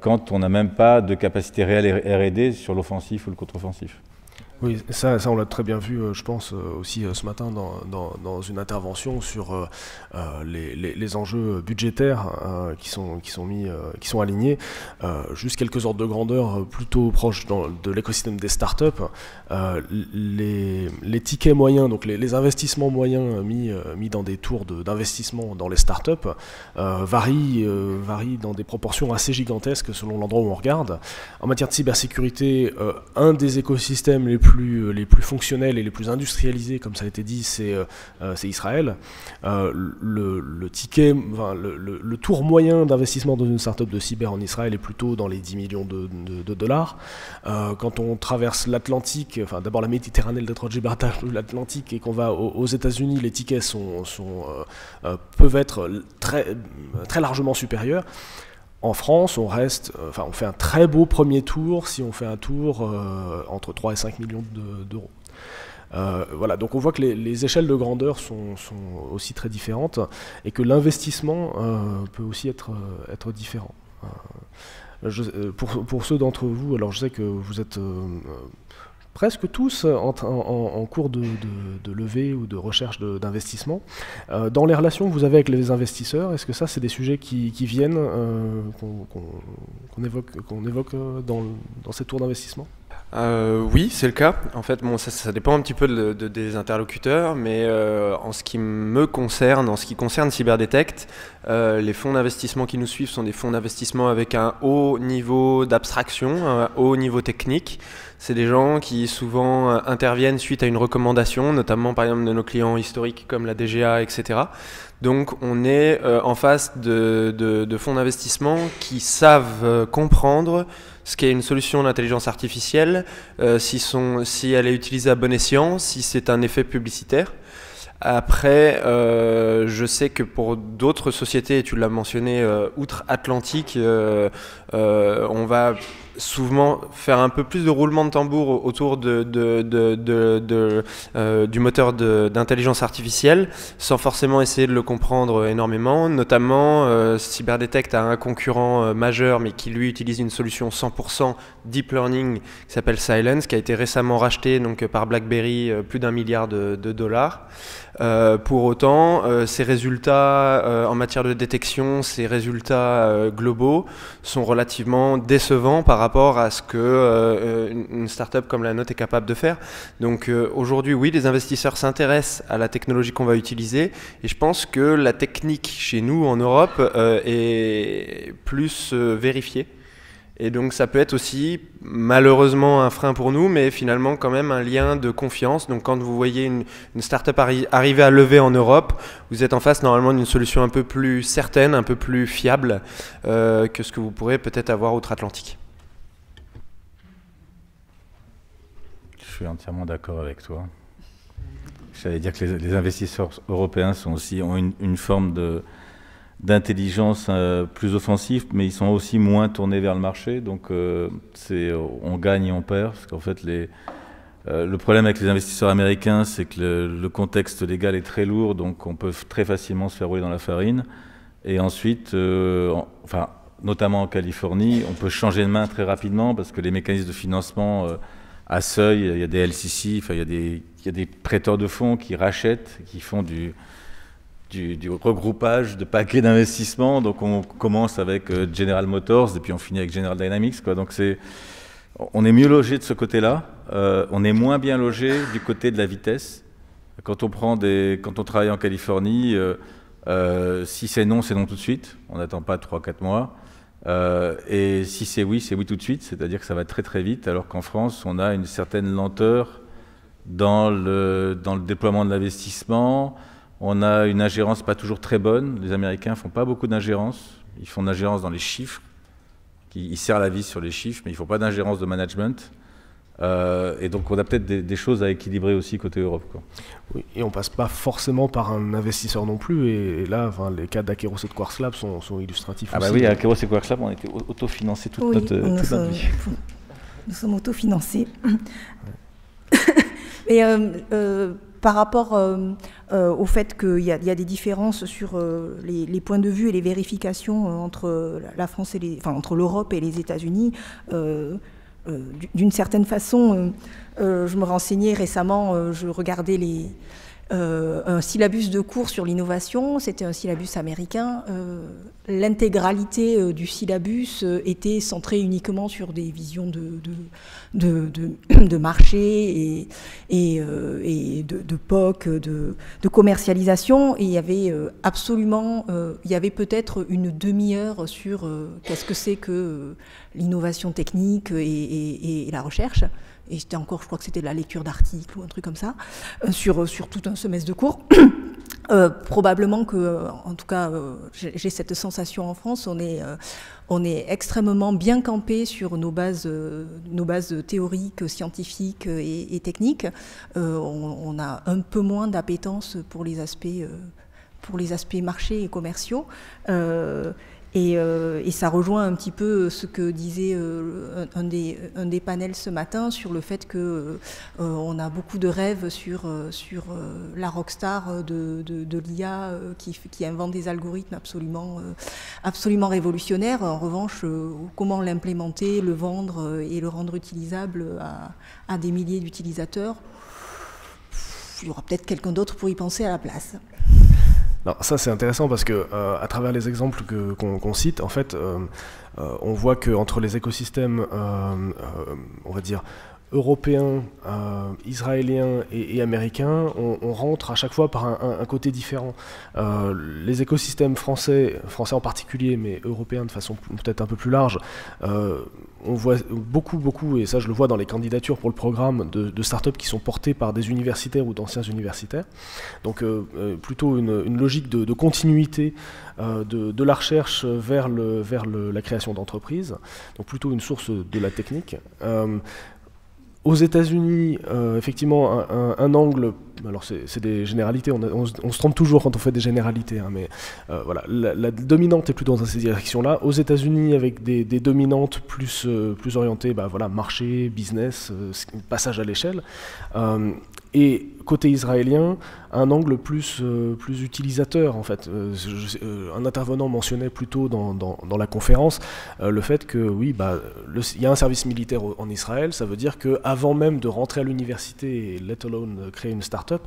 quand on n'a même pas de capacité réelle R&D sur l'offensif ou le contre-offensif. Oui, ça, ça on l'a très bien vu, euh, je pense, euh, aussi euh, ce matin dans, dans, dans une intervention sur les, les, enjeux budgétaires qui, sont, qui, sont mis, qui sont alignés. juste quelques ordres de grandeur plutôt proches de l'écosystème des startups. les, les tickets moyens, donc les, les investissements moyens mis, mis dans des tours d'investissement dans les startups varient, varient dans des proportions assez gigantesques selon l'endroit où on regarde. En matière de cybersécurité, un des écosystèmes les plus euh, les plus fonctionnels et les plus industrialisés, comme ça a été dit, c'est euh, euh, Israël. Le, ticket, le, tour moyen d'investissement dans une startup de cyber en Israël est plutôt dans les 10 millions de, dollars. quand on traverse l'Atlantique, enfin d'abord la Méditerranée, le détroit de Gibraltar, (laughs) l'Atlantique, et qu'on va aux, États-Unis, les tickets peuvent être très largement supérieurs. En France, on reste, euh, enfin, on fait un très beau premier tour si on fait un tour euh, entre 3 et 5 millions d'euros. Euh, voilà, donc on voit que les, échelles de grandeur sont, aussi très différentes et que l'investissement peut aussi être, différent. pour, pour, ceux d'entre vous, alors je sais que vous êtes presque tous en, cours de, levée ou de recherche d'investissement. Euh, dans les relations que vous avez avec les investisseurs, est-ce que ça, c'est des sujets qui, viennent, euh, qu'on évoque, euh, dans ces tours d'investissement? Oui, c'est le cas. En fait, ça, dépend un petit peu de, des interlocuteurs, mais en ce qui me concerne, en ce qui concerne Cyberdetect, les fonds d'investissement qui nous suivent sont des fonds d'investissement avec un haut niveau d'abstraction, un haut niveau technique. C'est des gens qui souvent euh, interviennent suite à une recommandation, notamment par exemple de nos clients historiques comme la DGA, etc. Donc on est euh, en face de, fonds d'investissement qui savent euh, comprendre ce qu'est une solution d'intelligence artificielle, si, si elle est utilisée à bon escient, si c'est un effet publicitaire. Après, euh, je sais que pour d'autres sociétés, tu l'as mentionné, euh, outre-Atlantique, euh, on va souvent faire un peu plus de roulement de tambour autour de, du moteur d'intelligence artificielle, sans forcément essayer de le comprendre énormément. Notamment, Cyberdetect a un concurrent majeur, mais qui lui utilise une solution 100% deep learning qui s'appelle Silence, qui a été récemment racheté donc, par BlackBerry plus d'un milliard de, dollars. Euh, pour autant, euh, ces résultats euh, en matière de détection, ces résultats globaux sont relativement décevants par rapport à ce que une startup comme la nôtre est capable de faire. Donc aujourd'hui, oui, les investisseurs s'intéressent à la technologie qu'on va utiliser et je pense que la technique chez nous en Europe est plus vérifiée. Et donc ça peut être aussi malheureusement un frein pour nous, mais finalement quand même un lien de confiance. Donc quand vous voyez une, une start-up arriver à lever en Europe, vous êtes en face normalement d'une solution un peu plus certaine, un peu plus fiable euh, que ce que vous pourrez peut-être avoir outre-Atlantique. Suis entièrement d'accord avec toi. J'allais dire que les, investisseurs européens sont aussi, ont une forme d'intelligence euh, plus offensive, mais ils sont aussi moins tournés vers le marché. Donc euh, c'est, on gagne et on perd. Parce qu'en fait, les, euh, le problème avec les investisseurs américains, c'est que le, contexte légal est très lourd, donc on peut très facilement se faire rouler dans la farine. Et ensuite, enfin, notamment en Californie, on peut changer de main très rapidement parce que les mécanismes de financement à seuil, il y a des LCC, il y a des, prêteurs de fonds qui rachètent, qui font du, regroupage de paquets d'investissements. Donc on commence avec euh, General Motors et puis on finit avec General Dynamics. Donc on est mieux logé de ce côté-là. Euh, on est moins bien logé du côté de la vitesse. Quand on travaille en Californie, euh, si c'est non, c'est non tout de suite. On n'attend pas 3-4 mois. Et si c'est oui, c'est oui tout de suite. C'est-à-dire que ça va très très vite. Alors qu'en France, on a une certaine lenteur dans le, dans le déploiement de l'investissement. On a une ingérence pas toujours très bonne. Les Américains font pas beaucoup d'ingérence. Ils font de l'ingérence dans les chiffres. Ils serrent la vis sur les chiffres, mais ils font pas d'ingérence de management. Euh, et donc on a peut-être des, choses à équilibrer aussi côté Europe. Oui, et on passe pas forcément par un investisseur non plus. Et, là, enfin, les cas d'Akeros et de Quarks Lab sont, illustratifs. Ah bah oui, Akeros et Quarks Lab, on était autofinancés toute, notre, vie. (laughs) Nous sommes autofinancés. (laughs) et euh, euh, par rapport euh, euh, au fait qu'il y, a des différences sur euh, les, points de vue et les vérifications entre la France et les, enfin, entre l'Europe et les États-Unis. D'une certaine façon, je me renseignais récemment, je regardais les, euh, un syllabus de cours sur l'innovation, c'était un syllabus américain. Euh, l'intégralité euh, du syllabus était centrée uniquement sur des visions de, marché et, de, POC, de, commercialisation. Et il y avait absolument, il y avait peut-être une demi-heure sur qu'est-ce que c'est que l'innovation technique et la recherche et c'était encore, je crois que c'était la lecture d'articles ou un truc comme ça, euh, sur, sur tout un semestre de cours. (clears throat) Euh, probablement que, euh, en tout cas, j'ai cette sensation en France, on est, on est extrêmement bien campé sur nos bases, nos bases théoriques, scientifiques et, techniques. On, on, a un peu moins d'appétence pour les aspects, pour les aspects marchés et commerciaux. Euh, et, ça rejoint un petit peu ce que disait euh, un, des, panels ce matin sur le fait que euh, on a beaucoup de rêves sur, sur la rockstar de, l'IA qui, qui, invente des algorithmes absolument, absolument révolutionnaires. En revanche, comment l'implémenter, le vendre et le rendre utilisable à des milliers d'utilisateurs? Il y aura peut-être quelqu'un d'autre pour y penser à la place ça c'est intéressant parce que euh, à travers les exemples qu'on cite, en fait, euh, euh, on voit que entre les écosystèmes, on va dire européens, euh, israéliens et, américains, on, rentre à chaque fois par un, côté différent. Euh, les écosystèmes français, français en particulier, mais européens de façon peut-être un peu plus large, euh, on voit beaucoup, beaucoup, et ça je le vois dans les candidatures pour le programme, de, de startups qui sont portées par des universitaires ou d'anciens universitaires. Donc plutôt une, logique de, continuité de, la recherche vers, la création d'entreprises, donc plutôt une source de la technique. Aux États-Unis, euh, effectivement, un, angle. Alors, c'est des généralités. On, se trompe toujours quand on fait des généralités, hein, mais euh, voilà, la, dominante est plutôt dans ces directions-là. Aux États-Unis, avec des, dominantes plus euh, plus orientées, bah, voilà, marché, business, passage à l'échelle. Et côté israélien, un angle plus, euh, plus utilisateur en fait. Euh, euh, un intervenant mentionnait plutôt dans, dans, la conférence le fait que oui, bah, il y a un service militaire en Israël, ça veut dire qu'avant même de rentrer à l'université et let alone créer une start-up,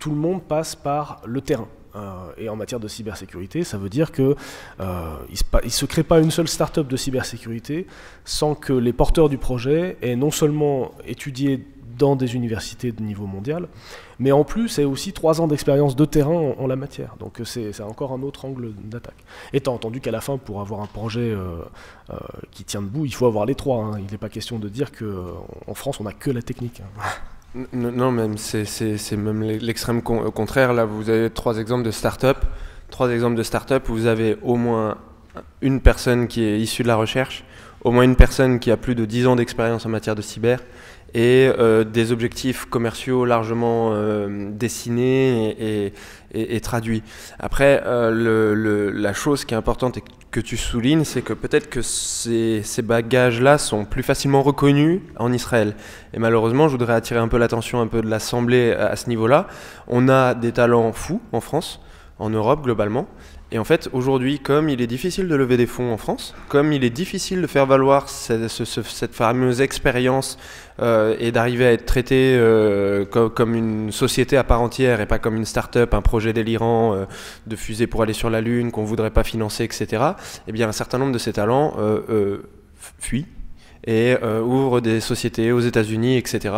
tout le monde passe par le terrain. et en matière de cybersécurité, ça veut dire qu'il ne se, crée pas une seule start-up de cybersécurité sans que les porteurs du projet aient non seulement étudié dans des universités de niveau mondial, mais en plus, c'est aussi trois ans d'expérience de terrain en, la matière. Donc c'est encore un autre angle d'attaque. Étant entendu qu'à la fin, pour avoir un projet euh, euh, qui tient debout, il faut avoir les trois. Hein. Il n'est pas question de dire qu'en France, on n'a que la technique. Hein. Non, même c'est même l'extrême contraire. Là, vous avez trois exemples de start-up. Trois exemples de start-up où vous avez au moins une personne qui est issue de la recherche, au moins une personne qui a plus de 10 ans d'expérience en matière de cyber, et euh, des objectifs commerciaux largement euh, dessinés et, traduits. Après, euh, la chose qui est importante et que tu soulignes, c'est que peut-être que ces, bagages-là sont plus facilement reconnus en Israël. Et malheureusement, je voudrais attirer un peu l'attention un peu de l'Assemblée à ce niveau-là. On a des talents fous en France, en Europe globalement, et en fait, aujourd'hui, comme il est difficile de lever des fonds en France, comme il est difficile de faire valoir cette, fameuse expérience euh, et d'arriver à être traité euh, comme, une société à part entière et pas comme une start-up, un projet délirant euh, de fusée pour aller sur la Lune qu'on voudrait pas financer, etc., eh bien, un certain nombre de ces talents fuient et ouvrent des sociétés aux États-Unis, etc.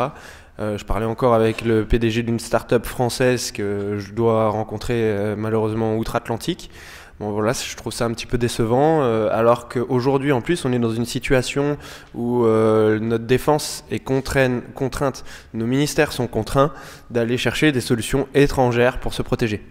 Euh, je parlais encore avec le PDG d'une start-up française que je dois rencontrer euh, malheureusement outre-Atlantique. Bon voilà, je trouve ça un petit peu décevant, euh, alors qu'aujourd'hui en plus on est dans une situation où notre défense est contrainte, nos ministères sont contraints d'aller chercher des solutions étrangères pour se protéger.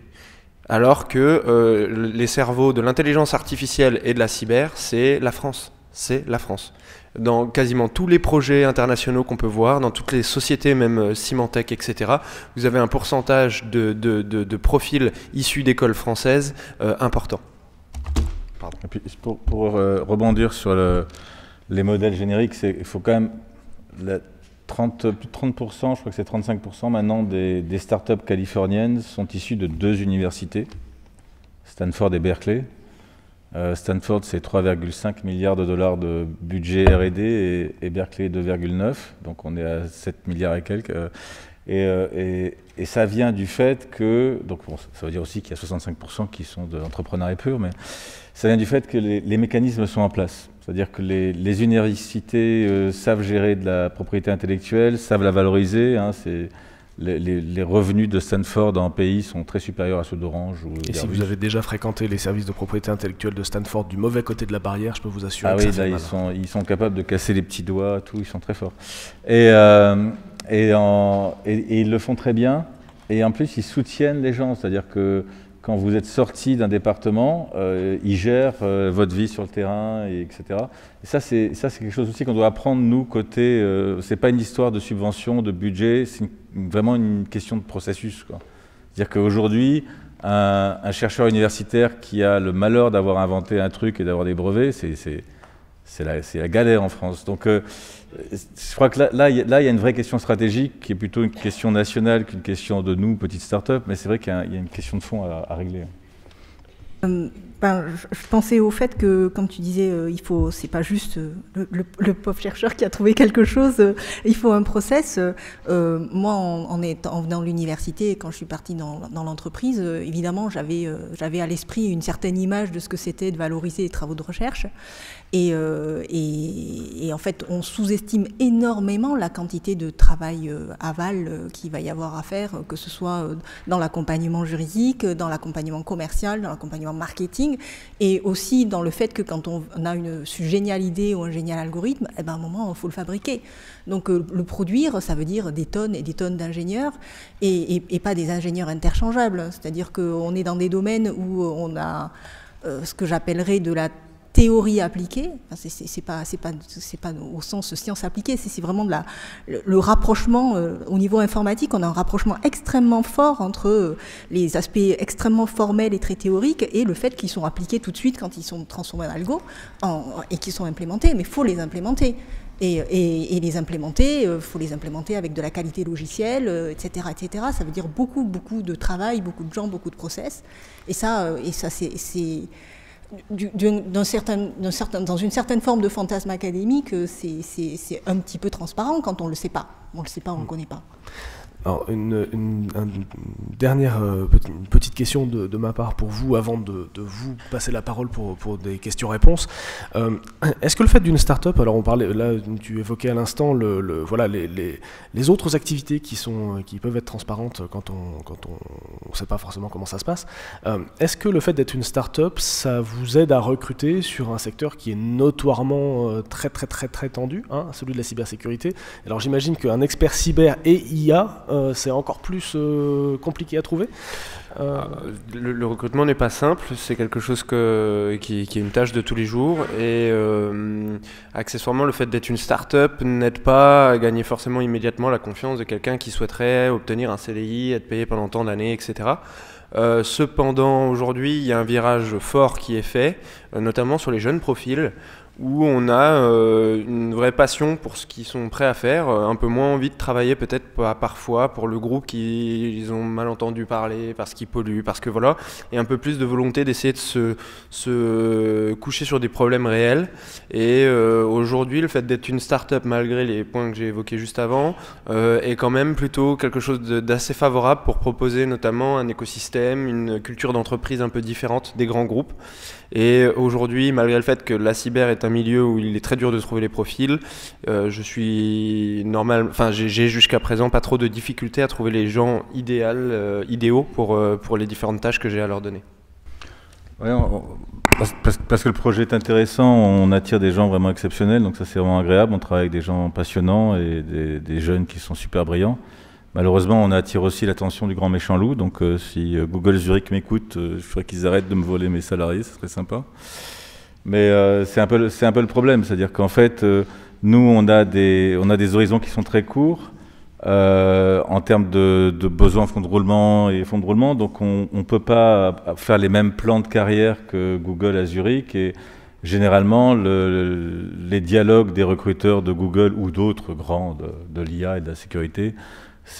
Alors que les cerveaux de l'intelligence artificielle et de la cyber, c'est la France. C'est la France dans quasiment tous les projets internationaux qu'on peut voir, dans toutes les sociétés, même euh, Symantec, etc., vous avez un pourcentage de, de, de, profils issus d'écoles françaises euh, important. pour, euh, rebondir sur le, les modèles génériques, il faut quand même 30, plus de 30%, je crois que c'est 35% maintenant des, des startups californiennes sont issues de deux universités, Stanford et Berkeley. Stanford, c'est 3,5 milliards de dollars de budget R&D et, Berkeley 2,9. Donc on est à 7 milliards et quelques. Et, et, ça vient du fait que, donc ça veut dire aussi qu'il y a 65% qui sont de l'entrepreneuriat pur, mais ça vient du fait que les, mécanismes sont en place. C'est-à-dire que les, universités euh, savent gérer de la propriété intellectuelle, savent la valoriser. Hein, les, revenus de Stanford en pays sont très supérieurs à ceux d'Orange. Et si vous avez déjà fréquenté les services de propriété intellectuelle de Stanford du mauvais côté de la barrière, je peux vous assurer ah que oui, là, ils sont, ils sont capables de casser les petits doigts, tout, ils sont très forts. Et, euh, et, et, ils le font très bien. Et en plus, ils soutiennent les gens. C'est-à-dire que quand vous êtes sorti d'un département, euh, ils gèrent euh, votre vie sur le terrain, et etc. Et ça, c'est quelque chose aussi qu'on doit apprendre, nous, côté. Euh, c'est pas une histoire de subvention, de budget, c'est vraiment une question de processus. C'est-à-dire qu'aujourd'hui, un, un, chercheur universitaire qui a le malheur d'avoir inventé un truc et d'avoir des brevets, c'est la, la, galère en France. Donc, euh, je crois que là, là, il y a une vraie question stratégique qui est plutôt une question nationale qu'une question de nous, petites start-up, mais c'est vrai qu'il y, a une question de fond à, régler. Euh, ben, je pensais au fait que, comme tu disais, euh, il faut, c'est pas juste euh, le, pauvre chercheur qui a trouvé quelque chose, il faut un process. moi, en, en, en venant de l'université, quand je suis partie dans, l'entreprise, évidemment, j'avais, à l'esprit une certaine image de ce que c'était de valoriser les travaux de recherche. Euh, et, et, en fait, on sous-estime énormément la quantité de travail euh, aval euh, qu'il va y avoir à faire, que ce soit dans l'accompagnement juridique, dans l'accompagnement commercial, dans l'accompagnement marketing, et aussi dans le fait que quand on a une, géniale idée ou un génial algorithme, eh ben, à un moment, il faut le fabriquer. Donc le produire, ça veut dire des tonnes et des tonnes d'ingénieurs, et, et, pas des ingénieurs interchangeables. C'est-à-dire qu'on est dans des domaines où on a ce que j'appellerais de la théorie appliquée, c'est pas, au sens science appliquée, c'est vraiment le, rapprochement euh, au niveau informatique, on a un rapprochement extrêmement fort entre euh, les aspects extrêmement formels et très théoriques et le fait qu'ils sont appliqués tout de suite quand ils sont transformés en algo et qu'ils sont implémentés, mais il faut les implémenter. Et, et, les implémenter, il euh, faut les implémenter avec de la qualité logicielle, etc., etc. Ça veut dire beaucoup, beaucoup de travail, beaucoup de gens, beaucoup de process. Et ça, et ça c'est certain, certain, dans une certaine forme de fantasme académique, c'est un petit peu transparent quand on ne le sait pas. On ne le sait pas, on ne le mm. connaît pas. Alors, une, dernière euh, petite, question de, ma part pour vous, avant de, vous passer la parole pour, pour des questions-réponses. Euh, est-ce que le fait d'une start-up, alors on parlait, là tu évoquais à l'instant le, voilà, les, les, autres activités qui, sont, qui peuvent être transparentes quand on quand on ne sait pas forcément comment ça se passe, euh, est-ce que le fait d'être une start-up, ça vous aide à recruter sur un secteur qui est notoirement très très très très tendu, hein, celui de la cybersécurité? Alors j'imagine qu'un expert cyber et IA euh, c'est encore plus euh, compliqué à trouver. Euh, le, recrutement n'est pas simple, c'est quelque chose qui, est une tâche de tous les jours et accessoirement le fait d'être une start-up n'aide pas à gagner forcément immédiatement la confiance de quelqu'un qui souhaiterait obtenir un CDI, être payé pendant tant d'années, etc. cependant, aujourd'hui, il y a un virage fort qui est fait, notamment sur les jeunes profils, où on a euh, une vraie passion pour ce qu'ils sont prêts à faire, euh, un peu moins envie de travailler peut-être parfois pour le groupe qu'ils ont mal entendu parler, parce qu'ils polluent, parce que voilà, et un peu plus de volonté d'essayer de se, coucher sur des problèmes réels. Et euh, aujourd'hui, le fait d'être une start-up, malgré les points que j'ai évoqués juste avant, est quand même plutôt quelque chose d'assez favorable pour proposer notamment un écosystème, une culture d'entreprise un peu différente des grands groupes. Et aujourd'hui, malgré le fait que la cyber est un milieu où il est très dur de trouver les profils, euh, je suis normal, enfin j'ai jusqu'à présent pas trop de difficultés à trouver les gens idéal, euh, idéaux pour, euh, pour les différentes tâches que j'ai à leur donner. parce, que le projet est intéressant, on attire des gens vraiment exceptionnels, donc ça c'est vraiment agréable. On travaille avec des gens passionnants et des jeunes qui sont super brillants. Malheureusement, on attire aussi l'attention du grand méchant loup. Donc, euh, si euh, Google Zurich m'écoute, euh, je ferais qu'ils arrêtent de me voler mes salariés, ce serait sympa. Mais c'est un, peu un peu le problème. C'est-à-dire qu'en fait, nous, on a, des, on a des horizons qui sont très courts en termes de, besoins fonds de roulement et fonds de roulement. Donc, on ne peut pas faire les mêmes plans de carrière que Google à Zurich. Et généralement, les dialogues des recruteurs de Google ou d'autres grands de l'IA et de la sécurité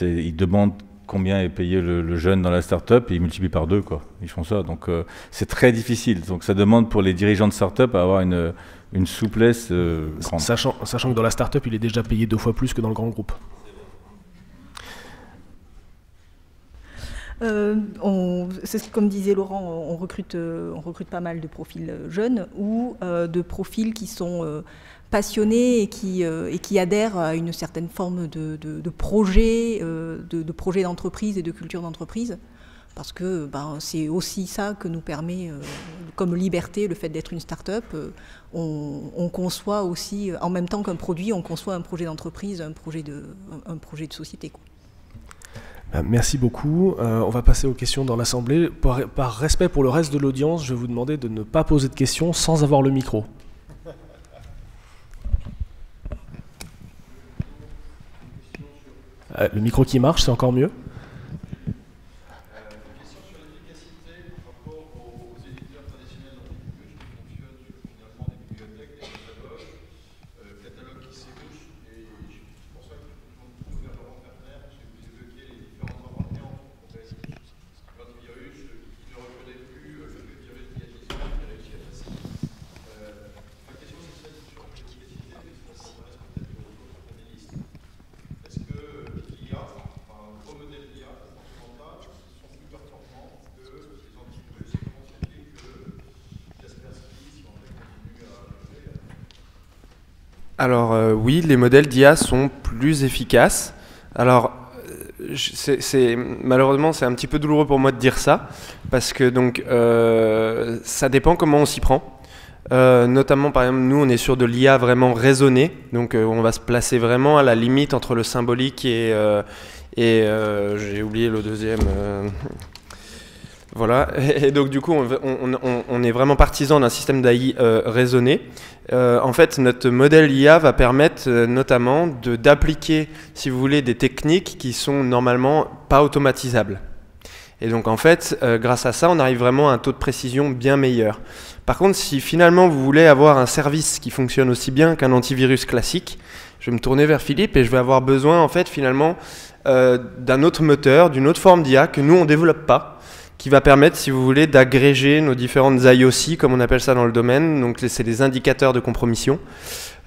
ils demandent combien est payé le, jeune dans la start-up et ils multiplient par deux. Quoi. Ils font ça. Donc euh, c'est très difficile. Donc ça demande pour les dirigeants de start-up à avoir une, une souplesse euh, grande. Sachant, sachant que dans la start-up, il est déjà payé deux fois plus que dans le grand groupe. Euh, comme disait Laurent, on recrute, on recrute pas mal de profils jeunes ou de profils qui sont passionnés et qui, euh, adhèrent à une certaine forme de, projet, euh, de, projet d'entreprise et de culture d'entreprise. Parce que ben, c'est aussi ça que nous permet, euh, comme liberté, le fait d'être une start-up. On, conçoit aussi, en même temps qu'un produit, on conçoit un projet d'entreprise, un, projet de, un, projet de société. Ben, merci beaucoup. on va passer aux questions dans l'Assemblée. Par, par, respect pour le reste de l'audience, je vais vous demander de ne pas poser de questions sans avoir le micro. Le micro qui marche, c'est encore mieux. Alors euh, oui, les modèles d'IA sont plus efficaces. Alors c'est, malheureusement c'est un petit peu douloureux pour moi de dire ça parce que donc euh, ça dépend comment on s'y prend. Euh, notamment par exemple nous on est sur de l'IA vraiment raisonnée donc on va se placer vraiment à la limite entre le symbolique et et j'ai oublié le deuxième voilà, (laughs) et donc du coup, on, est vraiment partisan d'un système d'AI euh, raisonné. Euh, en fait, notre modèle IA va permettre euh, notamment d'appliquer, si vous voulez, des techniques qui sont normalement pas automatisables. Et donc en fait, grâce à ça, on arrive vraiment à un taux de précision bien meilleur. Par contre, si finalement vous voulez avoir un service qui fonctionne aussi bien qu'un antivirus classique, je vais me tourner vers Philippe et je vais avoir besoin en fait finalement d'un autre moteur, d'une autre forme d'IA que nous on développe pas qui va permettre, si vous voulez, d'agréger nos différentes IOC, comme on appelle ça dans le domaine. Donc, c'est les indicateurs de compromission.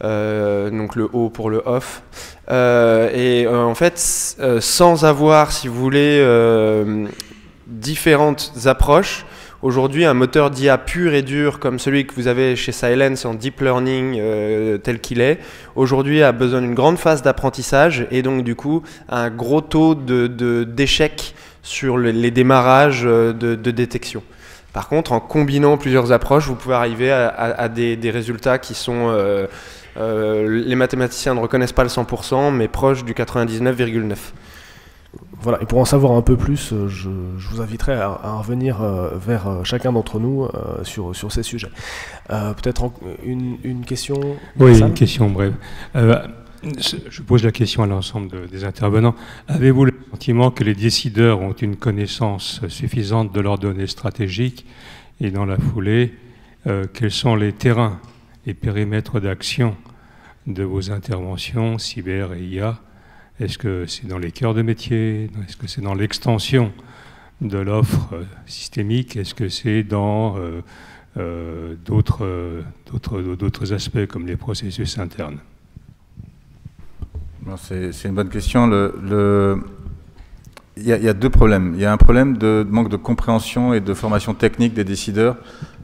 Euh, donc le O pour le off. Euh, et euh, en fait, sans avoir, si vous voulez, différentes approches, aujourd'hui, un moteur d'IA pur et dur comme celui que vous avez chez Silence en deep learning tel qu'il est, aujourd'hui a besoin d'une grande phase d'apprentissage et donc du coup un gros taux d'échec de, sur les démarrages euh, de, détection. Par contre, en combinant plusieurs approches, vous pouvez arriver à, des, résultats qui sont... Euh, euh, les mathématiciens ne reconnaissent pas le 100%, mais proches du 99,9%. Voilà, et pour en savoir un peu plus, je, vous inviterai à, revenir vers chacun d'entre nous sur, sur ces sujets. Peut-être une, une, question Oui, une question brève. Je pose la question à l'ensemble des intervenants. Avez-vous le sentiment que les décideurs ont une connaissance suffisante de leurs données stratégiques et dans la foulée, euh, quels sont les terrains et périmètres d'action de vos interventions cyber et IA Est-ce que c'est dans les cœurs de métier Est-ce que c'est dans l'extension de l'offre euh, systémique? Est-ce que c'est dans euh, d'autres aspects comme les processus internes? C'est une bonne question. Il, y a, deux problèmes. Il y a un problème de manque de compréhension et de formation technique des décideurs.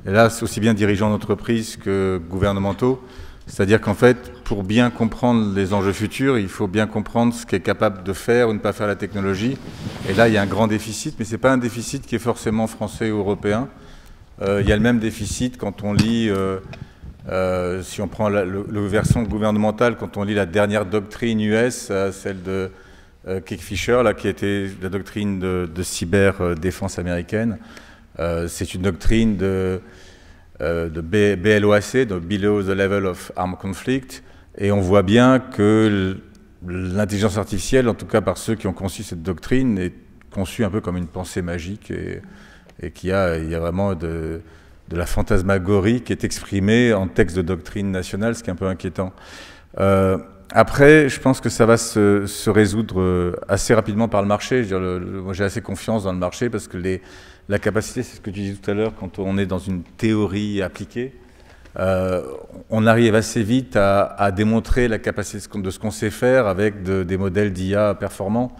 Et là, c'est aussi bien dirigeants d'entreprise que gouvernementaux. C'est-à-dire qu'en fait, pour bien comprendre les enjeux futurs, il faut bien comprendre ce qu'est capable de faire ou ne pas faire la technologie. Et là, il y a un grand déficit, mais ce n'est pas un déficit qui est forcément français ou européen. Euh, il y a le même déficit quand on lit euh, euh, si on prend la, le, version gouvernementale, quand on lit la dernière doctrine US, euh, celle de euh, Kickfisher, là, qui était la doctrine de, de cyber-défense américaine, c'est une doctrine de, BLOAC, de Below the Level of Armed Conflict, et on voit bien que l'intelligence artificielle, en tout cas par ceux qui ont conçu cette doctrine, est conçue un peu comme une pensée magique et, qu'il y a vraiment de de la fantasmagorie qui est exprimée en texte de doctrine nationale, ce qui est un peu inquiétant. Euh, après, je pense que ça va se, résoudre assez rapidement par le marché. J'ai assez confiance dans le marché parce que les, la capacité, c'est ce que tu disais tout à l'heure, quand on est dans une théorie appliquée, euh, on arrive assez vite à, démontrer la capacité de ce qu'on sait faire avec des modèles d'IA performants.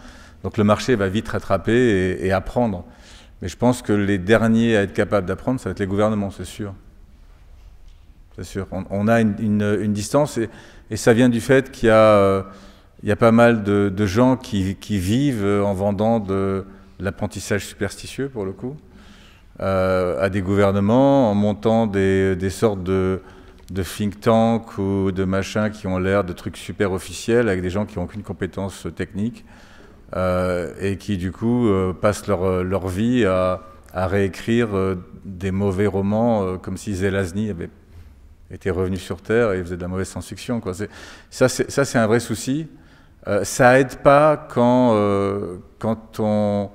Donc le marché va vite rattraper et, apprendre. Mais je pense que les derniers à être capables d'apprendre, ça va être les gouvernements, c'est sûr. C'est sûr. On, a une, distance et, ça vient du fait qu'il y, a pas mal de, gens qui, vivent en vendant de l'apprentissage superstitieux, pour le coup. Euh, à des gouvernements en montant des, sortes de, think tanks ou de machins qui ont l'air de trucs super officiels avec des gens qui n'ont aucune compétence technique euh, et qui du coup euh, passent leur, leur, vie à, réécrire des mauvais romans comme si Zelazny avait été revenu sur Terre et faisait de la mauvaise science-fiction. Ça, c'est un vrai souci. ça aide pas quand, quand on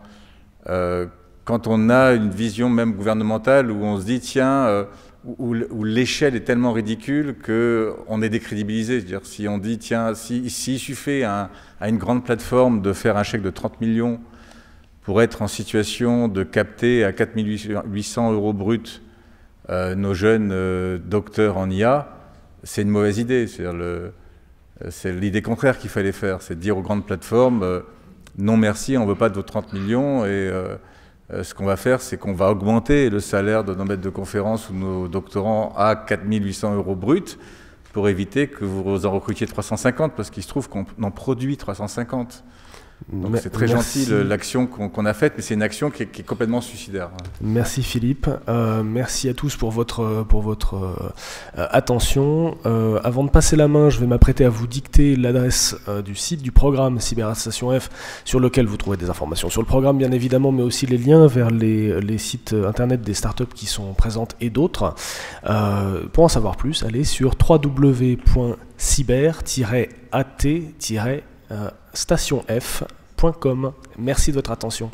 quand on a une vision même gouvernementale où on se dit, tiens, euh, où, l'échelle est tellement ridicule qu'on est décrédibilisé. C'est-à-dire, si on dit, tiens, si, si il suffit à, une grande plateforme de faire un chèque de 30 millions pour être en situation de capter à 4800 euros bruts euh, nos jeunes euh, docteurs en IA, c'est une mauvaise idée. C'est l'idée contraire qu'il fallait faire, c'est de dire aux grandes plateformes, non merci, on ne veut pas de vos 30 millions et euh, ce qu'on va faire, c'est qu'on va augmenter le salaire de nos maîtres de conférence ou nos doctorants à 4800 euros bruts pour éviter que vous en recrutiez 350, parce qu'il se trouve qu'on en produit 350. Donc c'est très gentil l'action qu'on a faite, mais c'est une action qui est, complètement suicidaire. Merci Philippe, euh, merci à tous pour votre, pour votre euh, attention. Euh, avant de passer la main, je vais m'apprêter à vous dicter l'adresse du site du programme Cyberassociation F, sur lequel vous trouvez des informations sur le programme bien évidemment, mais aussi les liens vers les, les sites internet des startups qui sont présentes et d'autres. pour en savoir plus, allez sur www.cyber-at- stationf.com. Merci de votre attention.